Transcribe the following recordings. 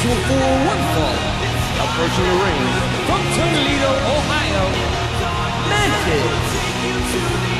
scheduled for one fall. Approaching the ring from Toledo, Ohio, Mantis.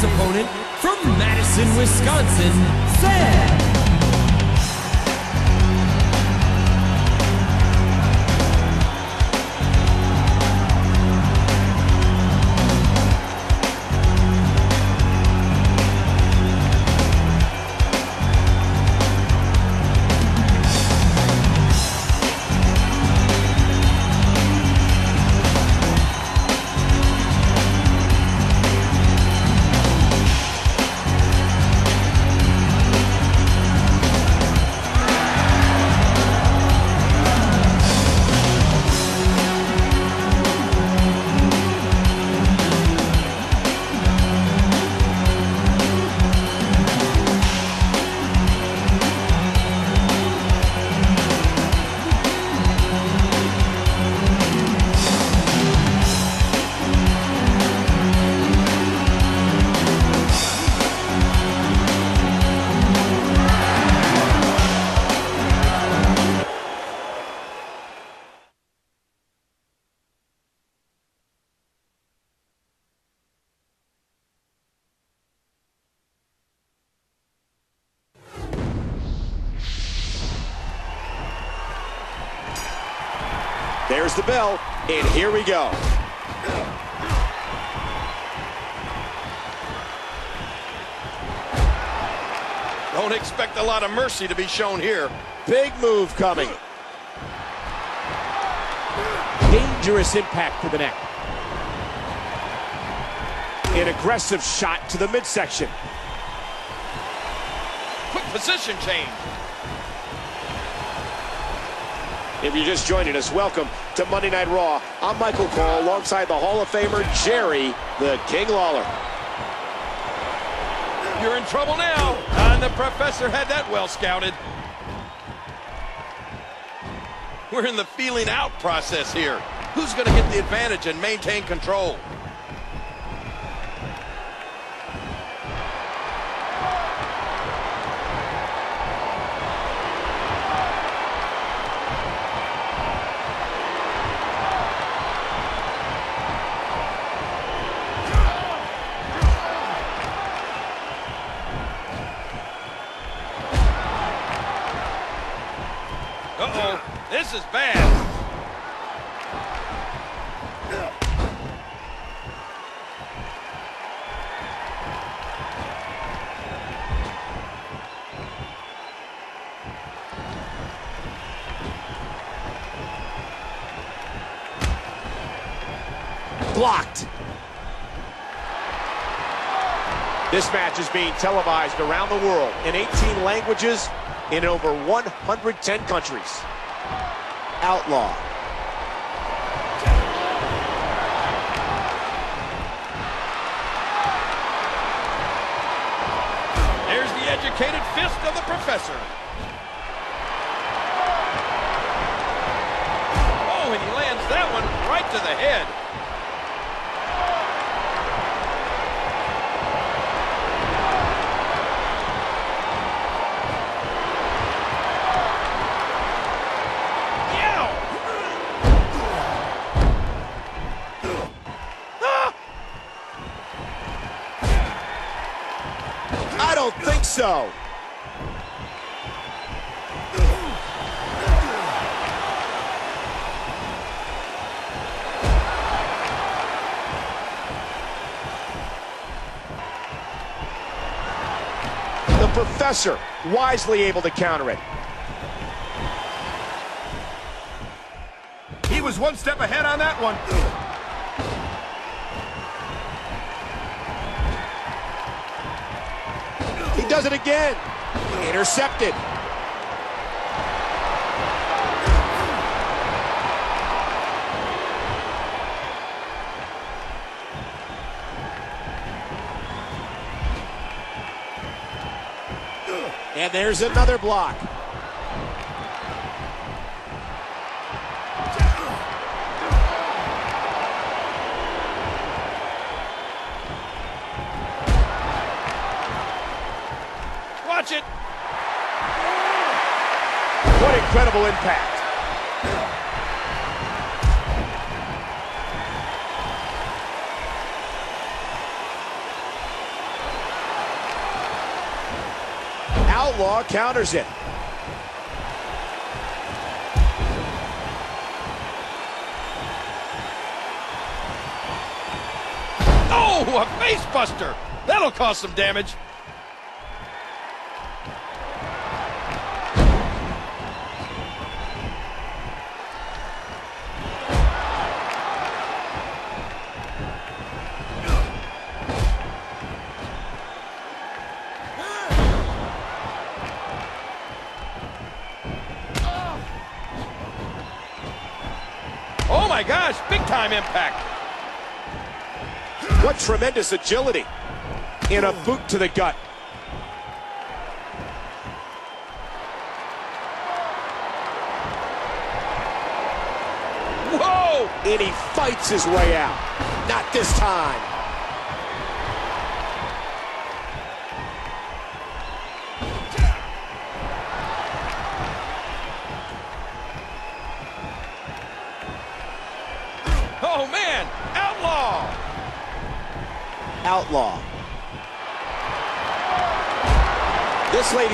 His opponent from Madison, Wisconsin, Sam. The bell, and here we go. Don't expect a lot of mercy to be shown here. Big move coming. Dangerous impact to the neck. An aggressive shot to the midsection. Quick position change. If you're just joining us, welcome to Monday Night Raw. I'm Michael Cole alongside the Hall of Famer Jerry the King Lawler. You're in trouble now. And the professor had that well scouted. We're in the feeling out process here. Who's going to get the advantage and maintain control? This is bad. Blocked. This match is being televised around the world in 18 languages in over 110 countries. Outlaw. There's the educated fist of the professor. Oh, and he lands that one right to the head. Don't think so. The professor wisely able to counter it. He was one step ahead on that one. Does it again. Intercepted. And there's another block. Watch it. What incredible impact. Outlaw counters it. Oh, a face buster. That'll cause some damage. My gosh, big time impact. What tremendous agility. In a boot to the gut. Whoa! And he fights his way out. Not this time.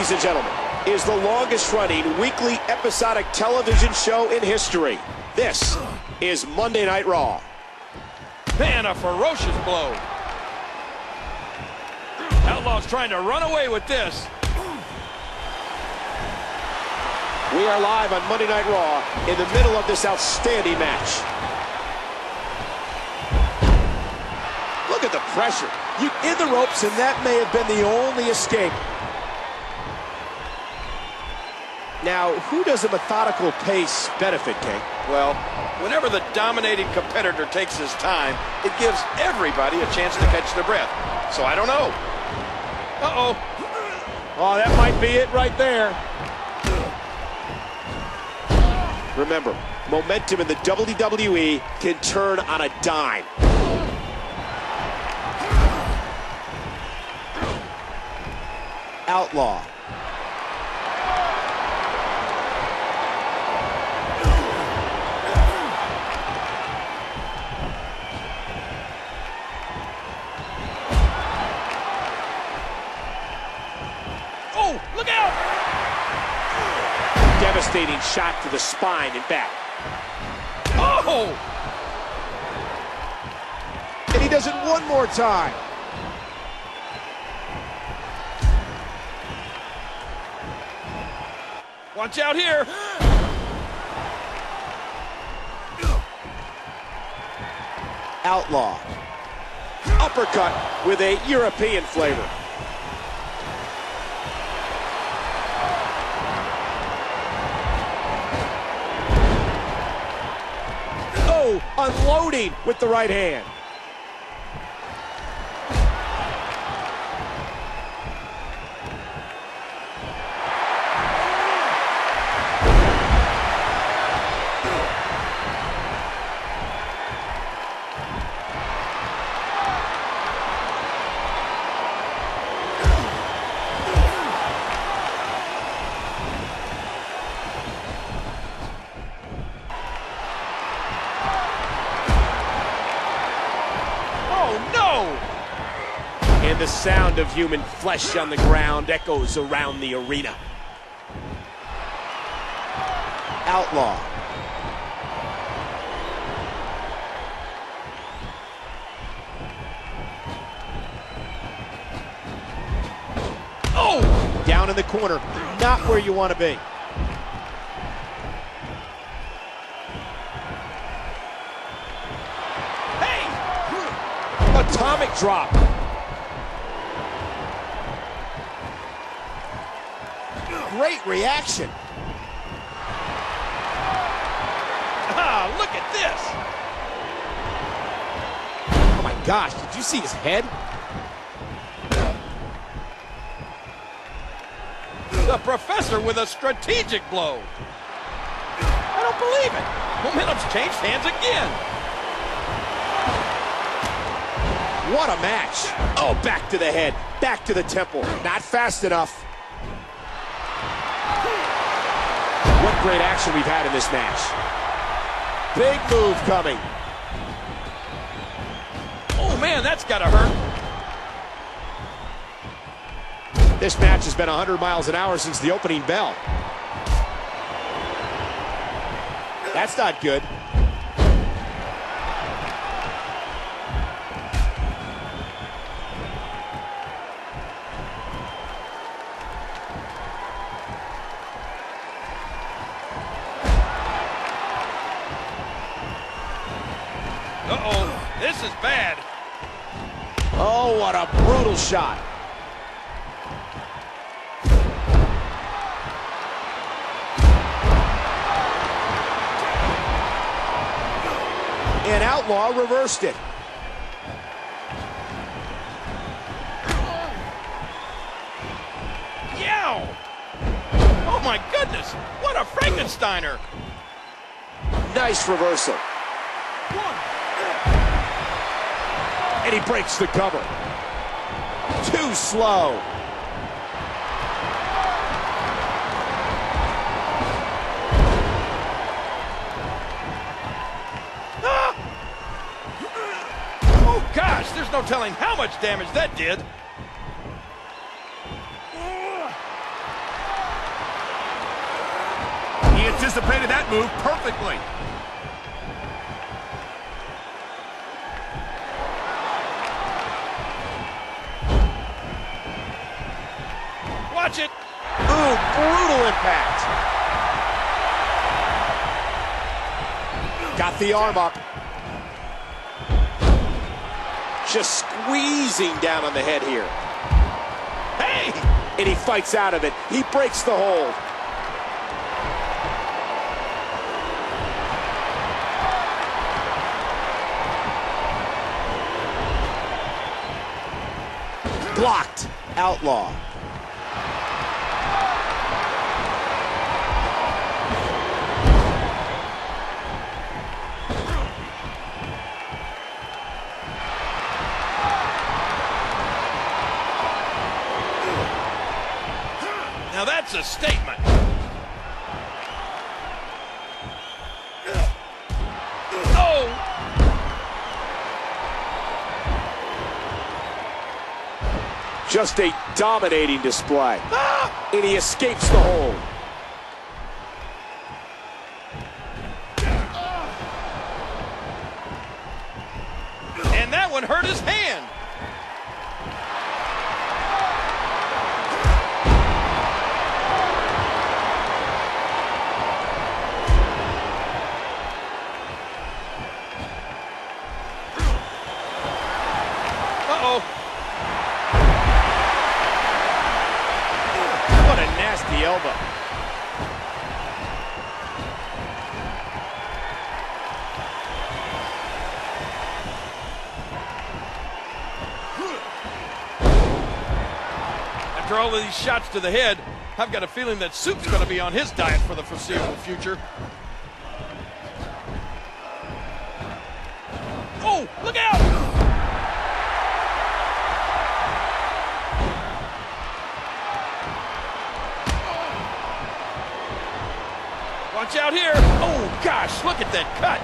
Ladies and gentlemen, is the longest running weekly episodic television show in history. This is Monday Night Raw. Man, a ferocious blow. Outlaw's trying to run away with this. We are live on Monday Night Raw in the middle of this outstanding match. Look at the pressure. You in the ropes, and that may have been the only escape. Now, who does a methodical pace benefit, King? Well, whenever the dominating competitor takes his time, it gives everybody a chance to catch their breath. So I don't know. Uh-oh. Oh, that might be it right there. Remember, momentum in the WWE can turn on a dime. Outlaw. Devastating shot to the spine and back. Oh! And he does it one more time. Watch out here. Outlaw. Uppercut with a European flavor. Unloading with the right hand. Sound of human flesh on the ground echoes around the arena. Outlaw. Oh! down in the corner. Not where you want to be. Hey! Atomic drop. Great reaction. Ah, look at this. Oh my gosh, did you see his head? The professor with a strategic blow. I don't believe it. Momentum's changed hands again. What a match. Oh, back to the head, back to the temple. Not fast enough. What great action we've had in this match. Big move coming. Oh, man, that's got to hurt. This match has been 100 miles an hour since the opening bell. That's not good. Shot. And Outlaw reversed it. Yow! Oh, my goodness. What a Frankensteiner. Nice reversal. And he breaks the cover. Too slow. Ah! Oh, gosh, there's no telling how much damage that did. He anticipated that move perfectly. Impact. Got the arm up. Just squeezing down on the head here. Hey! And he fights out of it. He breaks the hold. Blocked. Outlaw. Now that's a statement. Oh! Just a dominating display. Ah! And he escapes the hold. To the head, I've got a feeling that Soup's going to be on his diet for the foreseeable future. Oh, look out! Watch out here. Oh, gosh, look at that cut.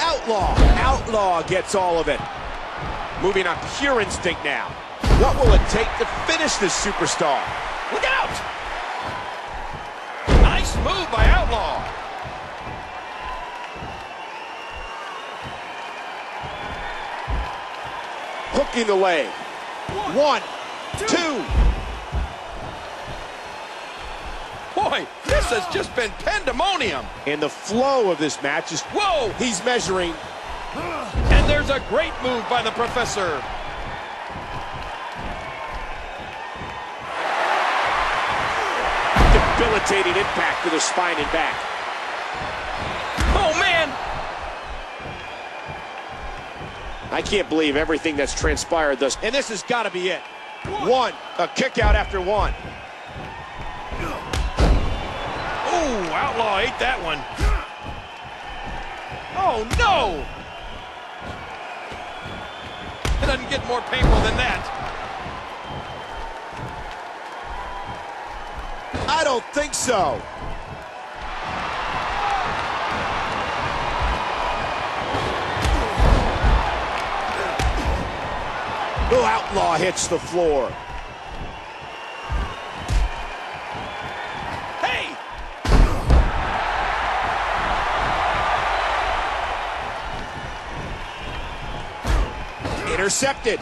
Outlaw. Outlaw gets all of it. Moving on pure instinct now. What will it take to finish this superstar? Look out! Nice move by Outlaw. Hooking the leg. One, two. boy, this has just been pandemonium. And the flow of this match is... Whoa! He's measuring. And there's a great move by the professor. Debilitating impact to the spine and back. Oh, man! I can't believe everything that's transpired thus. And this has got to be it. One. A kick out after one. Oh, Outlaw ate that one. Oh, no! It doesn't get more painful than that. I don't think so. No outlaw hits the floor. Hey! Intercepted.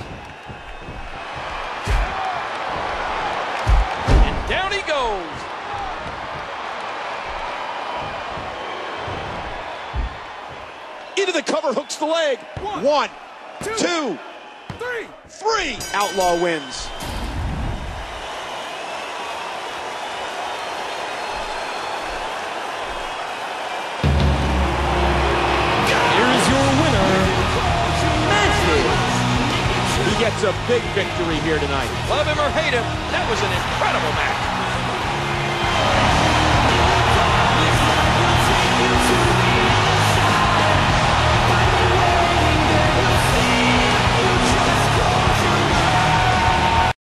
The cover, hooks the leg. One, two, Three. three. Outlaw wins. Here is your winner, He gets a big victory here tonight. Love him or hate him, that was an incredible match.